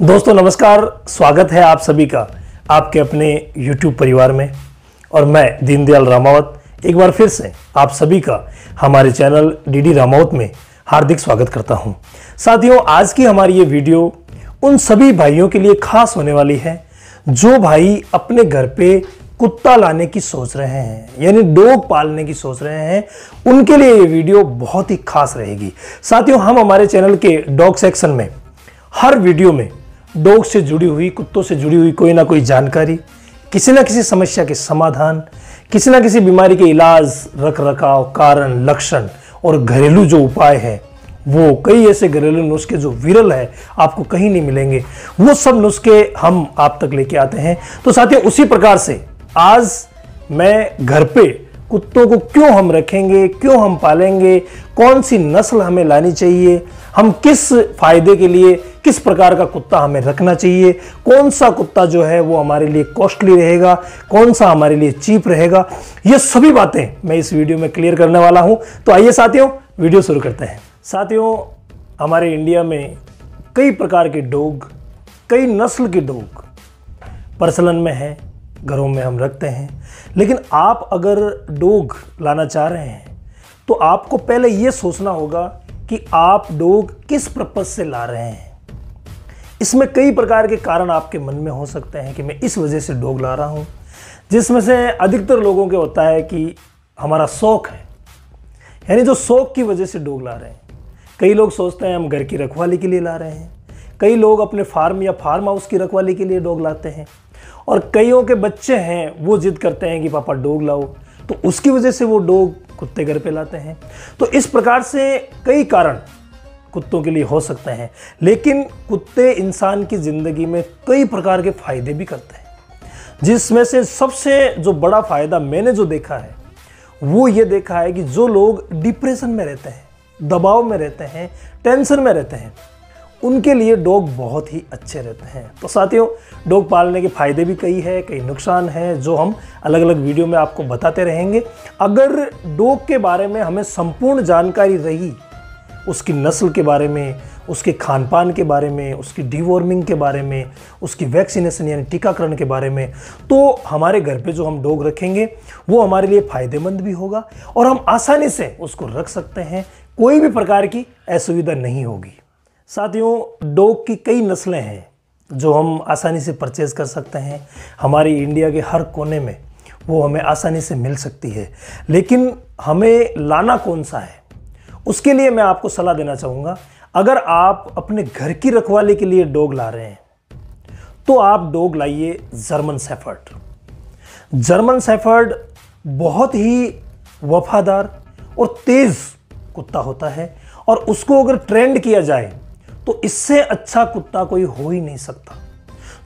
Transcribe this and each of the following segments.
दोस्तों, नमस्कार, स्वागत है आप सभी का आपके अपने YouTube परिवार में। और मैं दीनदयाल रामावत, एक बार फिर से आप सभी का हमारे चैनल डी डी रामावत में हार्दिक स्वागत करता हूँ। साथियों, आज की हमारी ये वीडियो उन सभी भाइयों के लिए खास होने वाली है, जो भाई अपने घर पे कुत्ता लाने की सोच रहे हैं, यानी डॉग पालने की सोच रहे हैं, उनके लिए ये वीडियो बहुत ही खास रहेगी। साथियों, हम हमारे चैनल के डॉग सेक्शन में हर वीडियो में डॉग से जुड़ी हुई, कुत्तों से जुड़ी हुई कोई ना कोई जानकारी, किसी ना किसी समस्या के समाधान, किसी ना किसी बीमारी के इलाज रख रखाव कारण, लक्षण और घरेलू जो उपाय है, वो कई ऐसे घरेलू नुस्खे जो विरल है, आपको कहीं नहीं मिलेंगे। वो सब नुस्खे हम आप तक लेके आते हैं। तो साथियों, उसी प्रकार से आज मैं घर पे कुत्तों को क्यों हम रखेंगे, क्यों हम पालेंगे, कौन सी नस्ल हमें लानी चाहिए हम किस फ़ायदे के लिए, किस प्रकार का कुत्ता हमें रखना चाहिए, कौन सा कुत्ता जो है वो हमारे लिए कॉस्टली रहेगा, कौन सा हमारे लिए चीप रहेगा, ये सभी बातें मैं इस वीडियो में क्लियर करने वाला हूँ। तो आइए साथियों, वीडियो शुरू करते हैं। साथियों, हमारे इंडिया में कई प्रकार के डॉग, कई नस्ल के डॉग प्रचलन में हैं, घरों में हम रखते हैं। लेकिन आप अगर डॉग लाना चाह रहे हैं तो आपको पहले ये सोचना होगा कि आप डॉग किस पर्पज से ला रहे हैं। इसमें कई प्रकार के कारण आपके मन में हो सकते हैं कि मैं इस वजह से डॉग ला रहा हूँ, जिसमें से अधिकतर लोगों के होता है कि हमारा शौक है। यानी जो शौक की वजह से डॉग ला रहे हैं। कई लोग सोचते हैं हम घर की रखवाली के लिए ला रहे हैं। कई लोग अपने फार्म या फार्म हाउस की रखवाली के लिए डॉग लाते हैं। और कईयों के बच्चे हैं, वो जिद करते हैं कि, पापा, डॉग लाओ। तो उसकी वजह से वो डॉग कुत्ते घर पे लाते हैं। तो इस प्रकार से कई कारण कुत्तों के लिए हो सकते हैं, लेकिन कुत्ते इंसान की ज़िंदगी में कई प्रकार के फ़ायदे भी करते हैं। जिसमें से सबसे जो बड़ा फ़ायदा मैंने जो देखा है, वो ये देखा है कि जो लोग डिप्रेशन में रहते हैं, दबाव में रहते हैं, टेंशन में रहते हैं उनके लिए डॉग बहुत ही अच्छे रहते हैं। तो साथियों, डॉग पालने के फ़ायदे भी कई है, कई नुकसान हैं, जो हम अलग अलग वीडियो में आपको बताते रहेंगे। अगर डॉग के बारे में हमें संपूर्ण जानकारी रही, उसकी नस्ल के बारे में, उसके खान पान के बारे में, उसकी डिवॉर्मिंग के बारे में, उसकी वैक्सीनेशन यानी टीकाकरण के बारे में तो हमारे घर पे जो हम डॉग रखेंगे, वो हमारे लिए फ़ायदेमंद भी होगा और हम आसानी से उसको रख सकते हैं। कोई भी प्रकार की असुविधा नहीं होगी। साथियों, डॉग की कई नस्लें हैं जो हम आसानी से परचेज़ कर सकते हैं। हमारी इंडिया के हर कोने में वो हमें आसानी से मिल सकती है। लेकिन हमें लाना कौन सा है? उसके लिए मैं आपको सलाह देना चाहूँगा, अगर आप अपने घर की रखवाली के लिए डॉग ला रहे हैं तो आप डॉग लाइए जर्मन सेफर्ड जर्मन सेफर्ड बहुत ही वफादार और तेज़ कुत्ता होता है और उसको अगर ट्रेंड किया जाए तो इससे अच्छा कुत्ता कोई हो ही नहीं सकता।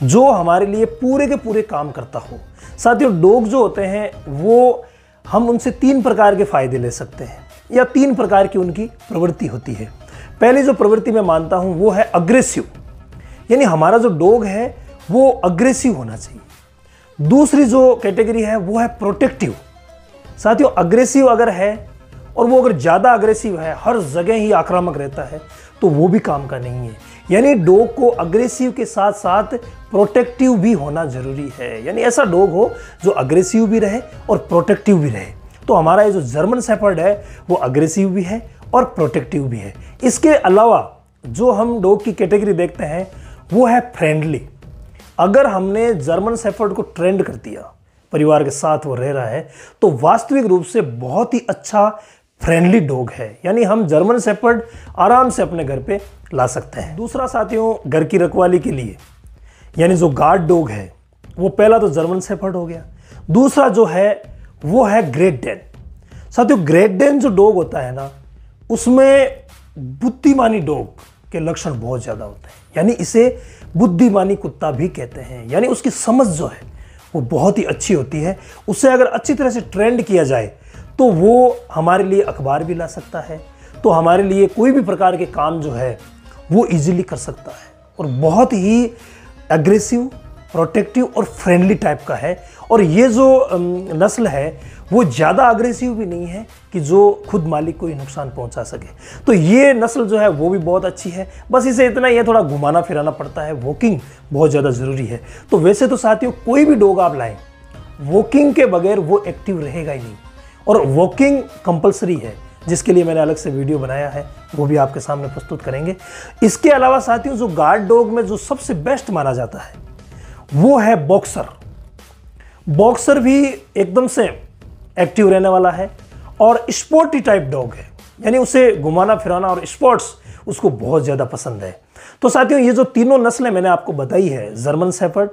जो हमारे लिए पूरे के पूरे काम करता हो। साथियों, डॉग जो होते हैं, वो हम उनसे तीन प्रकार के फ़ायदे ले सकते हैं, या तीन प्रकार की उनकी प्रवृत्ति होती है। पहली जो प्रवृत्ति मैं मानता हूँ, वो है अग्रेसिव यानी हमारा जो डॉग है, वो अग्रेसिव होना चाहिए। दूसरी जो कैटेगरी है, वो है प्रोटेक्टिव साथियों अग्रेसिव अगर है, और वो अगर ज़्यादा अग्रेसिव है, हर जगह ही आक्रामक रहता है तो वो भी काम का नहीं है। यानी डॉग को अग्रेसिव के साथ साथ प्रोटेक्टिव भी होना ज़रूरी है। यानी ऐसा डॉग हो जो अग्रेसिव भी रहे और प्रोटेक्टिव भी रहे। तो हमारा ये जो जर्मन सेफर्ड है, वो अग्रेसिव भी है और प्रोटेक्टिव भी है। इसके अलावा जो हम डॉग की कैटेगरी देखते हैं, वो है फ्रेंडली अगर हमने जर्मन सेफर्ड को ट्रेंड कर दिया, परिवार के साथ वो रह रहा है तो वास्तविक रूप से बहुत ही अच्छा फ्रेंडली डॉग है। यानी हम जर्मन सेपर्ड आराम से अपने घर पे ला सकते हैं। दूसरा साथियों, घर की रखवाली के लिए, यानी जो गार्ड डॉग है, वो पहला तो जर्मन सेपर्ड हो गया। दूसरा जो है, वो है ग्रेट डेन साथियों ग्रेट डेन जो डॉग होता है ना, उसमें बुद्धिमानी डॉग के लक्षण बहुत ज़्यादा होते हैं। यानी इसे बुद्धिमानी कुत्ता भी कहते हैं। यानी उसकी समझ जो है, वो बहुत ही अच्छी होती है। उसे अगर अच्छी तरह से ट्रेंड किया जाए तो वो हमारे लिए अखबार भी ला सकता है तो हमारे लिए कोई भी प्रकार के काम जो है, वो इजीली कर सकता है। और बहुत ही एग्रेसिव प्रोटेक्टिव और फ्रेंडली टाइप का है। और ये जो नस्ल है, वो ज़्यादा अग्रेसिव भी नहीं है कि जो खुद मालिक को ही नुकसान पहुँचा सके। तो ये नस्ल जो है, वो भी बहुत अच्छी है। बस इसे इतना ही थोड़ा घुमाना फिराना पड़ता है। वॉकिंग बहुत ज़्यादा ज़रूरी है। तो वैसे तो साथियों, कोई भी डोग आप लाएँ वॉकिंग के बगैर वो एक्टिव रहेगा ही नहीं। और वॉकिंग कंपलसरी है, जिसके लिए मैंने अलग से वीडियो बनाया है, वो भी आपके सामने प्रस्तुत करेंगे। इसके अलावा साथियों, जो गार्ड डॉग में जो सबसे बेस्ट माना जाता है, वो है बॉक्सर बॉक्सर भी एकदम से एक्टिव रहने वाला है और स्पोर्टी टाइप डॉग है। यानी उसे घुमाना, फिराना और स्पोर्ट्स उसको बहुत ज़्यादा पसंद है। तो साथियों, ये जो तीनों नस्लें मैंने आपको बताई है जर्मन सेफर्ट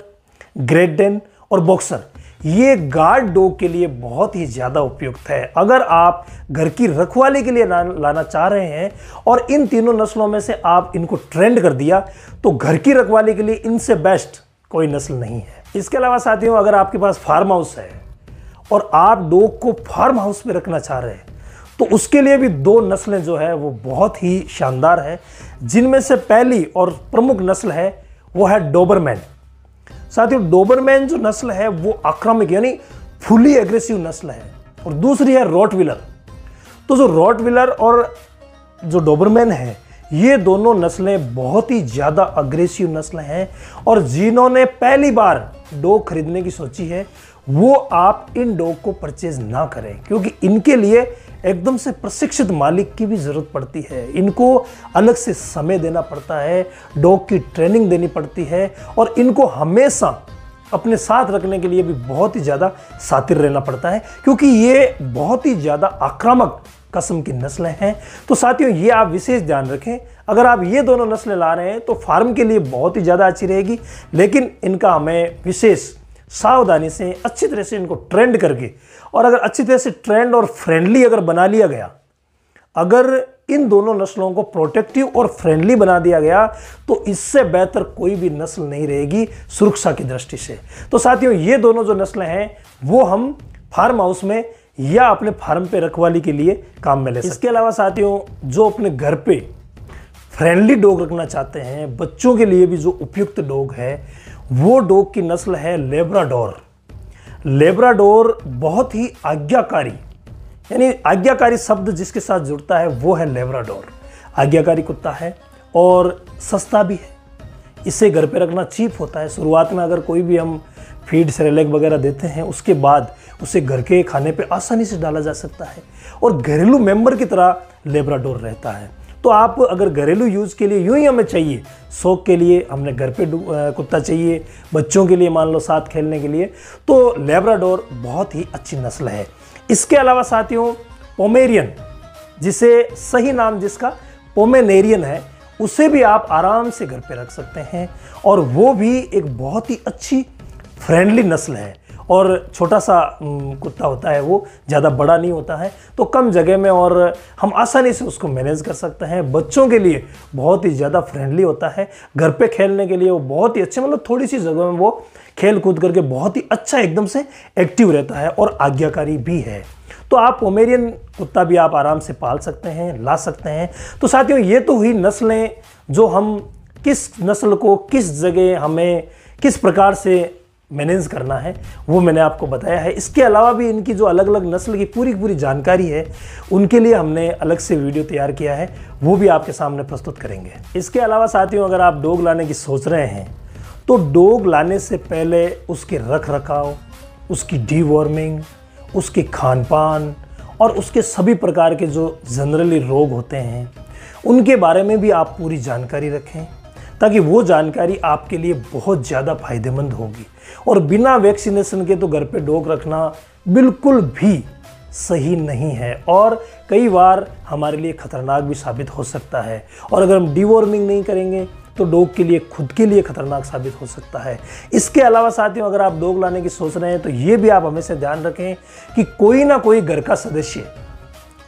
ग्रेट डेन और बॉक्सर ये गार्ड डॉग के लिए बहुत ही ज़्यादा उपयुक्त है। अगर आप घर की रखवाली के लिए लाना चाह रहे हैं और इन तीनों नस्लों में से आप इनको ट्रेंड कर दिया तो घर की रखवाली के लिए इनसे बेस्ट कोई नस्ल नहीं है। इसके अलावा साथियों, अगर आपके पास फार्म हाउस है और आप डॉग को फार्म हाउस में रखना चाह रहे हैं तो उसके लिए भी दो नस्लें जो है, वो बहुत ही शानदार है। जिनमें से पहली और प्रमुख नस्ल है, वो है डोबरमैन साथियों, डोबरमैन जो नस्ल है, वो आक्रामक, यानी फुली एग्रेसिव नस्ल है। और दूसरी है रॉटविलर तो जो रॉटविलर और जो डोबरमैन है, ये दोनों नस्लें बहुत ही ज़्यादा अग्रेसिव नस्ल हैं। और जिन्होंने पहली बार डॉग खरीदने की सोची है, वो आप इन डॉग को परचेज ना करें, क्योंकि इनके लिए एकदम से प्रशिक्षित मालिक की भी ज़रूरत पड़ती है। इनको अलग से समय देना पड़ता है, डॉग की ट्रेनिंग देनी पड़ती है और इनको हमेशा अपने साथ रखने के लिए भी बहुत ही ज़्यादा सातिर रहना पड़ता है, क्योंकि ये बहुत ही ज़्यादा आक्रामक कस्म की नस्लें हैं। तो साथियों, ये आप विशेष ध्यान रखें। अगर आप ये दोनों नस्लें ला रहे हैं तो फार्म के लिए बहुत ही ज़्यादा अच्छी रहेगी, लेकिन इनका हमें विशेष सावधानी से, अच्छी तरह से इनको ट्रेंड करके। और अगर अच्छी तरह से ट्रेंड और फ्रेंडली अगर बना लिया गया, अगर इन दोनों नस्लों को प्रोटेक्टिव और फ्रेंडली बना दिया गया तो इससे बेहतर कोई भी नस्ल नहीं रहेगी सुरक्षा की दृष्टि से। तो साथियों, ये दोनों जो नस्लें हैं, वो हम फार्म हाउस में या अपने फार्म पे रखवाली के लिए काम में ले सकते इसके अलावा साथियों, जो अपने घर पे फ्रेंडली डॉग रखना चाहते हैं, बच्चों के लिए भी जो उपयुक्त डॉग है वो डॉग की नस्ल है लेब्राडोर। लेब्राडोर बहुत ही आज्ञाकारी, यानी आज्ञाकारी शब्द जिसके साथ जुड़ता है वो है लेब्राडोर। आज्ञाकारी कुत्ता है और सस्ता भी है। इसे घर पे रखना चीप होता है। शुरुआत में अगर कोई भी हम फ़ीड, सेरेलेक वगैरह देते हैं, उसके बाद उसे घर के खाने पे आसानी से डाला जा सकता है और घरेलू मेंबर की तरह लेब्राडोर रहता है। तो आप अगर घरेलू यूज़ के लिए यूँ ही हमें चाहिए, शौक के लिए हमने घर पे कुत्ता चाहिए, बच्चों के लिए मान लो साथ खेलने के लिए तो लेब्राडोर बहुत ही अच्छी नस्ल है। इसके अलावा साथियों, पोमेरियन, जिसे सही नाम जिसका पोमेनेरियन है, उसे भी आप आराम से घर पे रख सकते हैं और वो भी एक बहुत ही अच्छी फ्रेंडली नस्ल है। और छोटा सा कुत्ता होता है वो, ज़्यादा बड़ा नहीं होता है तो कम जगह में और हम आसानी से उसको मैनेज कर सकते हैं। बच्चों के लिए बहुत ही ज़्यादा फ्रेंडली होता है। घर पे खेलने के लिए वो बहुत ही अच्छे मतलब थोड़ी सी जगह में वो खेल कूद करके बहुत ही अच्छा एकदम से एक्टिव रहता है और आज्ञाकारी भी है। तो आप पोमेरियन कुत्ता भी आप आराम से पाल सकते हैं, ला सकते हैं। तो साथियों, ये तो हुई नस्लें जो हम किस नस्ल को किस जगह हमें किस प्रकार से मैनेज करना है, वो मैंने आपको बताया है। इसके अलावा भी इनकी जो अलग अलग नस्ल की पूरी पूरी जानकारी है, उनके लिए हमने अलग से वीडियो तैयार किया है, वो भी आपके सामने प्रस्तुत करेंगे। इसके अलावा साथियों, अगर आप डोग लाने की सोच रहे हैं तो डोग लाने से पहले उसके रख रखाव उसकी डी वार्मिंग उसके खान पान और उसके सभी प्रकार के जो जनरली रोग होते हैं, उनके बारे में भी आप पूरी जानकारी रखें। ताकि वो जानकारी आपके लिए बहुत ज़्यादा फ़ायदेमंद होगी। और बिना वैक्सीनेशन के तो घर पे डॉग रखना बिल्कुल भी सही नहीं है। और कई बार हमारे लिए खतरनाक भी साबित हो सकता है। और अगर हम डिवॉर्मिंग नहीं करेंगे तो डॉग के लिए, खुद के लिए खतरनाक साबित हो सकता है। इसके अलावा साथियों, अगर आप डॉग लाने की सोच रहे हैं तो ये भी आप हमेशा ध्यान रखें कि कोई ना कोई घर का सदस्य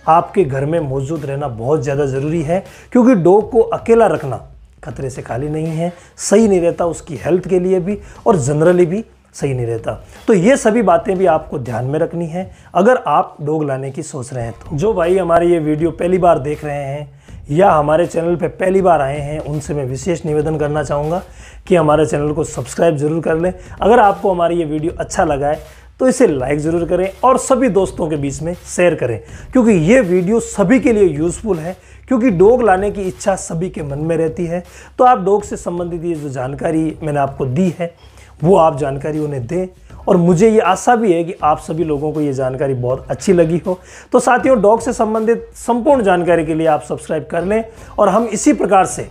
आपके घर में मौजूद रहना बहुत ज़्यादा ज़रूरी है, क्योंकि डॉग को अकेला रखना खतरे से खाली नहीं है, सही नहीं रहता उसकी हेल्थ के लिए भी और जनरली भी सही नहीं रहता। तो ये सभी बातें भी आपको ध्यान में रखनी है। अगर आप डॉग लाने की सोच रहे हैं तो जो भाई हमारे ये वीडियो पहली बार देख रहे हैं या हमारे चैनल पर पहली बार आए हैं, उनसे मैं विशेष निवेदन करना चाहूँगा कि हमारे चैनल को सब्सक्राइब ज़रूर कर लें। अगर आपको हमारी ये वीडियो अच्छा लगा है तो इसे लाइक ज़रूर करें और सभी दोस्तों के बीच में शेयर करें, क्योंकि ये वीडियो सभी के लिए यूज़फुल है, क्योंकि डॉग लाने की इच्छा सभी के मन में रहती है। तो आप डॉग से संबंधित ये जो जानकारी मैंने आपको दी है, वो आप जानकारी उन्हें दें। और मुझे ये आशा भी है कि आप सभी लोगों को ये जानकारी बहुत अच्छी लगी हो। तो साथियों डॉग से संबंधित संपूर्ण जानकारी के लिए आप सब्सक्राइब कर लें और हम इसी प्रकार से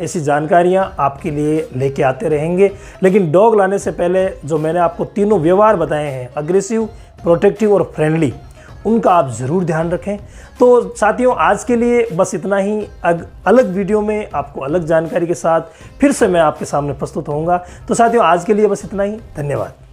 ऐसी जानकारियाँ आपके लिए लेके आते रहेंगे। लेकिन डॉग लाने से पहले जो मैंने आपको तीनों व्यवहार बताए हैं अग्रेसिव प्रोटेक्टिव और फ्रेंडली उनका आप ज़रूर ध्यान रखें। तो साथियों आज के लिए बस इतना ही। अग, अलग वीडियो में आपको अलग जानकारी के साथ फिर से मैं आपके सामने प्रस्तुत होऊँगा। तो साथियों आज के लिए बस इतना ही। धन्यवाद।